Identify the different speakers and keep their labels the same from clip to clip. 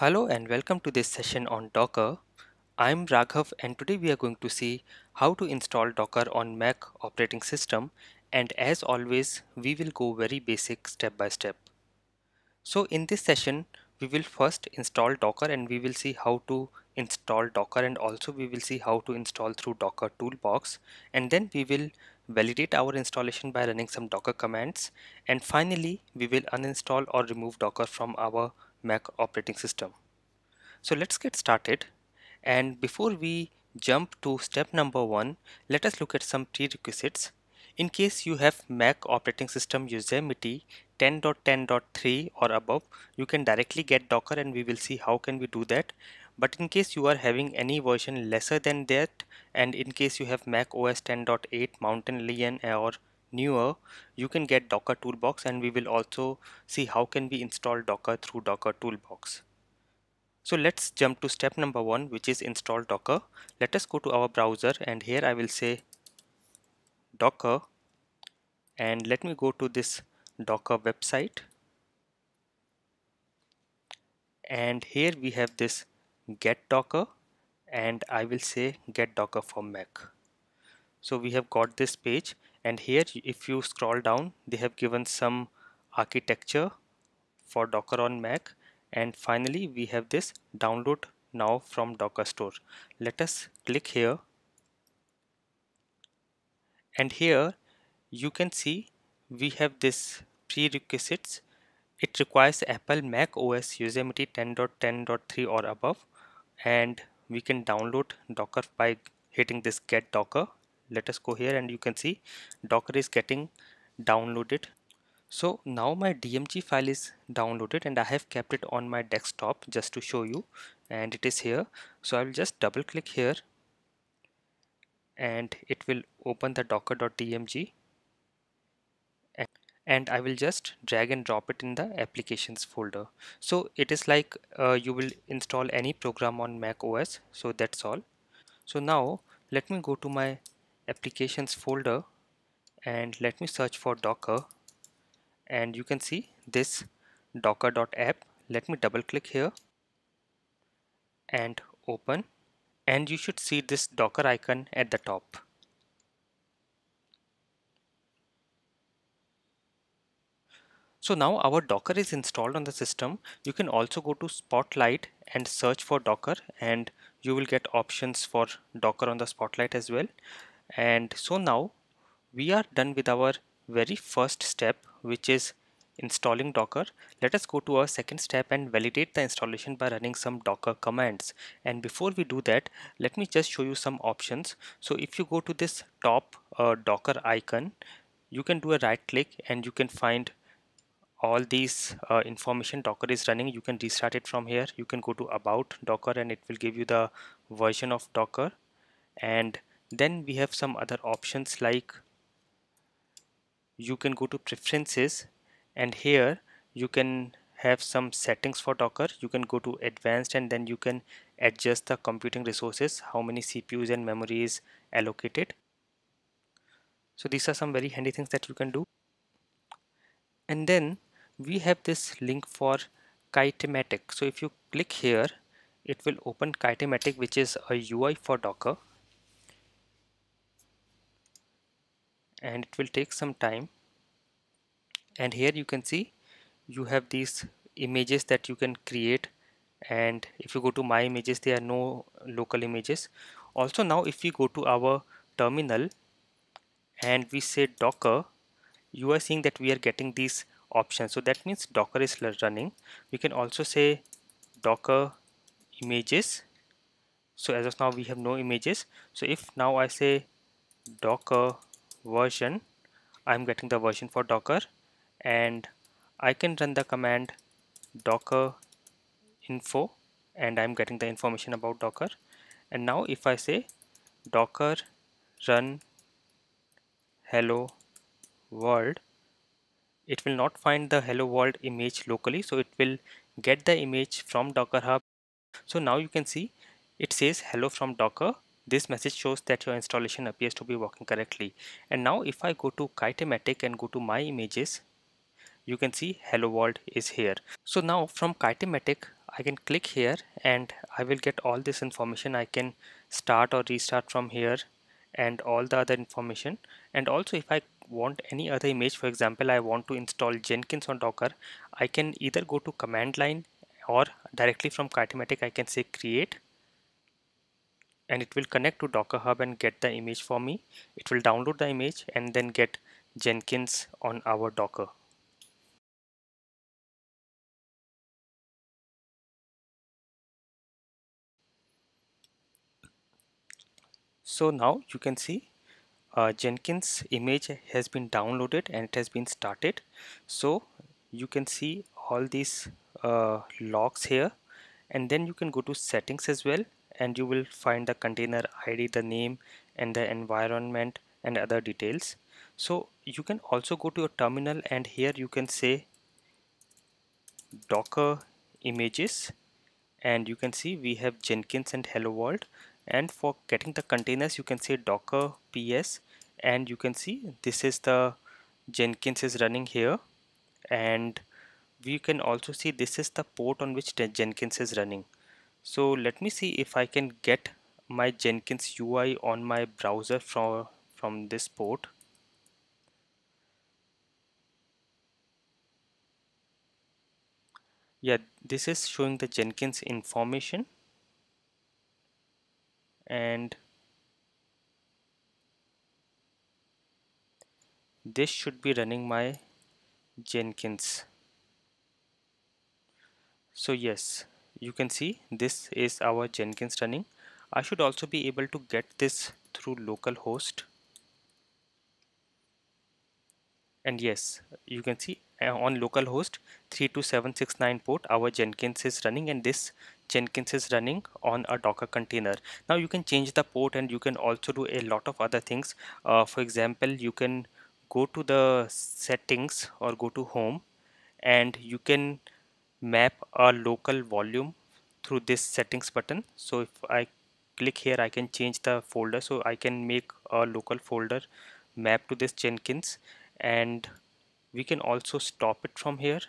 Speaker 1: Hello and welcome to this session on Docker. I'm Raghav and today we are going to see how to install Docker on Mac operating system and as always we will go very basic step by step. So in this session we will first install Docker and we will see how to install Docker and also we will see how to install through Docker toolbox and then we will validate our installation by running some Docker commands and finally we will uninstall or remove Docker from our Mac operating system. So let's get started and before we jump to step number one let us look at some prerequisites. In case you have Mac operating system Yosemite 10.10.3 or above you can directly get Docker and we will see how can we do that but in case you are having any version lesser than that and in case you have Mac OS 10.8 Mountain Lion or newer you can get docker toolbox and we will also see how can we install docker through docker toolbox. So let's jump to step number one which is install docker. Let us go to our browser and here I will say docker. And let me go to this docker website. And here we have this get docker and I will say get docker for Mac. So we have got this page and here if you scroll down they have given some architecture for docker on mac. And finally we have this download now from docker store. Let us click here. And here you can see we have this prerequisites. It requires apple mac os yosemite 10.10.3 or above. And we can download docker by hitting this get docker let us go here and you can see docker is getting downloaded. So now my dmg file is downloaded and i have kept it on my desktop just to show you. And it is here. So i will just double click here. And it will open the docker.dmg and I will just drag and drop it in the applications folder. So it is like uh, you will install any program on Mac OS so that's all. So now let me go to my applications folder and let me search for docker. And you can see this docker.app let me double click here and open. And you should see this docker icon at the top. So now our Docker is installed on the system. You can also go to Spotlight and search for Docker and you will get options for Docker on the Spotlight as well and so now we are done with our very first step which is installing docker. Let us go to our second step and validate the installation by running some docker commands. And before we do that let me just show you some options. So if you go to this top uh, docker icon you can do a right click and you can find all these uh, information docker is running. You can restart it from here. You can go to about docker and it will give you the version of docker. And then we have some other options like you can go to preferences and here you can have some settings for docker. You can go to advanced and then you can adjust the computing resources how many cpus and memory is allocated. So these are some very handy things that you can do. And then we have this link for kitematic. So if you click here it will open kitematic which is a ui for docker and it will take some time. And here you can see you have these images that you can create. And if you go to my images there are no local images. Also now if we go to our terminal and we say docker you are seeing that we are getting these options. So that means docker is running. We can also say docker images. So as of now we have no images. So if now I say docker version. I'm getting the version for docker. And I can run the command docker info and I'm getting the information about docker. And now if I say docker run hello world it will not find the hello world image locally. So it will get the image from docker hub. So now you can see it says hello from docker this message shows that your installation appears to be working correctly. And now if I go to Kitematic and go to my images you can see hello world is here. So now from Kitematic I can click here and I will get all this information. I can start or restart from here and all the other information. And also if I want any other image for example I want to install Jenkins on Docker I can either go to command line or directly from Kitematic I can say create and it will connect to Docker Hub and get the image for me. It will download the image and then get Jenkins on our Docker. So now you can see uh, Jenkins image has been downloaded and it has been started. So you can see all these uh, logs here. And then you can go to settings as well and you will find the container ID the name and the environment and other details. So you can also go to your terminal and here you can say docker images and you can see we have Jenkins and hello world. And for getting the containers you can say docker ps and you can see this is the Jenkins is running here. And we can also see this is the port on which Jenkins is running so let me see if I can get my Jenkins UI on my browser from from this port. Yeah this is showing the Jenkins information. And this should be running my Jenkins. So yes you can see this is our Jenkins running. I should also be able to get this through localhost and yes you can see uh, on localhost 32769 port our Jenkins is running and this Jenkins is running on a docker container. Now you can change the port and you can also do a lot of other things. Uh, for example you can go to the settings or go to home and you can map a local volume through this settings button. So if I click here I can change the folder. So I can make a local folder map to this Jenkins. And we can also stop it from here.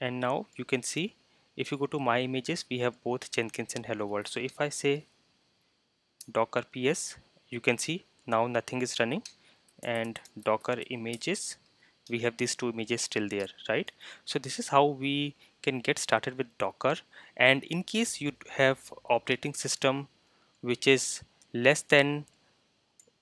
Speaker 1: And now you can see if you go to my images we have both Jenkins and hello world. So if I say docker ps you can see now nothing is running and docker images. We have these two images still there right? So this is how we can get started with docker. And in case you have operating system which is less than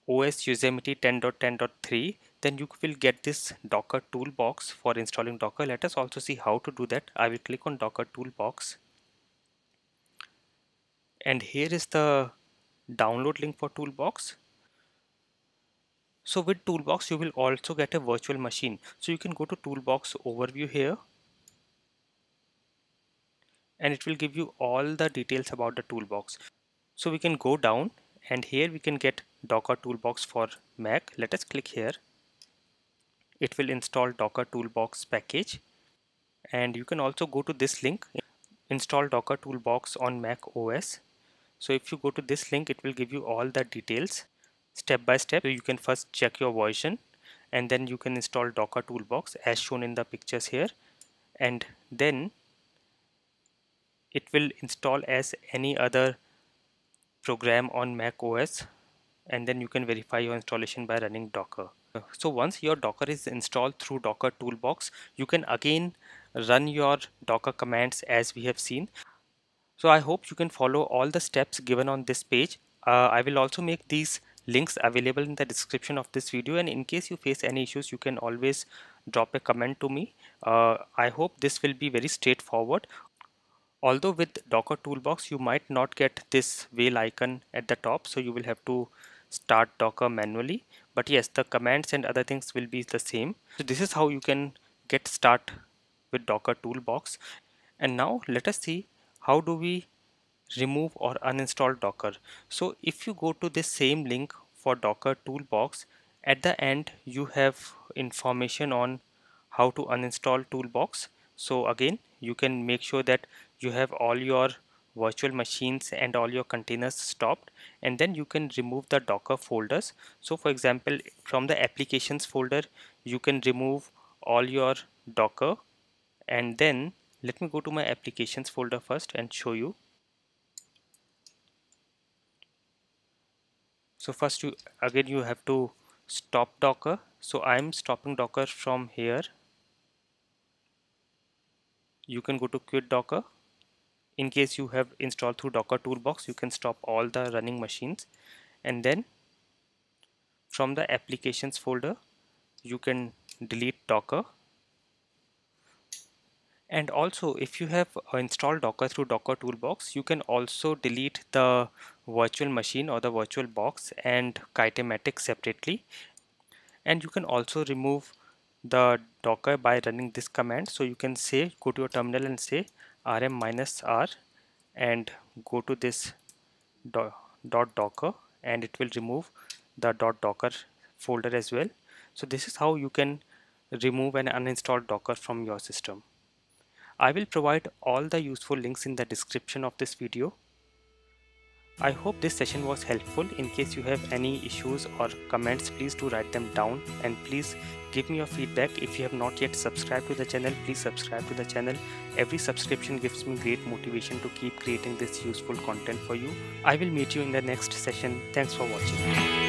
Speaker 1: OS Yosemite 10.10.3 then you will get this docker toolbox for installing docker. Let us also see how to do that. I will click on docker toolbox. And here is the download link for toolbox so with toolbox you will also get a virtual machine. So you can go to toolbox overview here. And it will give you all the details about the toolbox. So we can go down and here we can get docker toolbox for mac. Let us click here. It will install docker toolbox package. And you can also go to this link. Install docker toolbox on mac os so if you go to this link it will give you all the details step by step. So you can first check your version and then you can install docker toolbox as shown in the pictures here. And then it will install as any other program on mac os and then you can verify your installation by running docker. So once your docker is installed through docker toolbox you can again run your docker commands as we have seen. So I hope you can follow all the steps given on this page. Uh, I will also make these links available in the description of this video and in case you face any issues you can always drop a comment to me. Uh, I hope this will be very straightforward. Although with Docker Toolbox you might not get this whale icon at the top so you will have to start Docker manually but yes the commands and other things will be the same. So this is how you can get start with Docker Toolbox and now let us see how do we remove or uninstall docker. So if you go to this same link for docker toolbox at the end you have information on how to uninstall toolbox. So again you can make sure that you have all your virtual machines and all your containers stopped and then you can remove the docker folders. So for example from the applications folder you can remove all your docker and then let me go to my applications folder first and show you so first you again you have to stop docker. So I'm stopping docker from here. You can go to quit docker. In case you have installed through docker toolbox you can stop all the running machines. And then from the applications folder you can delete docker and also if you have uh, installed docker through docker toolbox you can also delete the virtual machine or the virtual box and kitematic separately. And you can also remove the docker by running this command. So you can say go to your terminal and say rm minus r and go to this dot docker and it will remove the dot docker folder as well. So this is how you can remove and uninstall docker from your system I will provide all the useful links in the description of this video. I hope this session was helpful. In case you have any issues or comments, please do write them down and please give me your feedback. If you have not yet subscribed to the channel, please subscribe to the channel. Every subscription gives me great motivation to keep creating this useful content for you. I will meet you in the next session. Thanks for watching.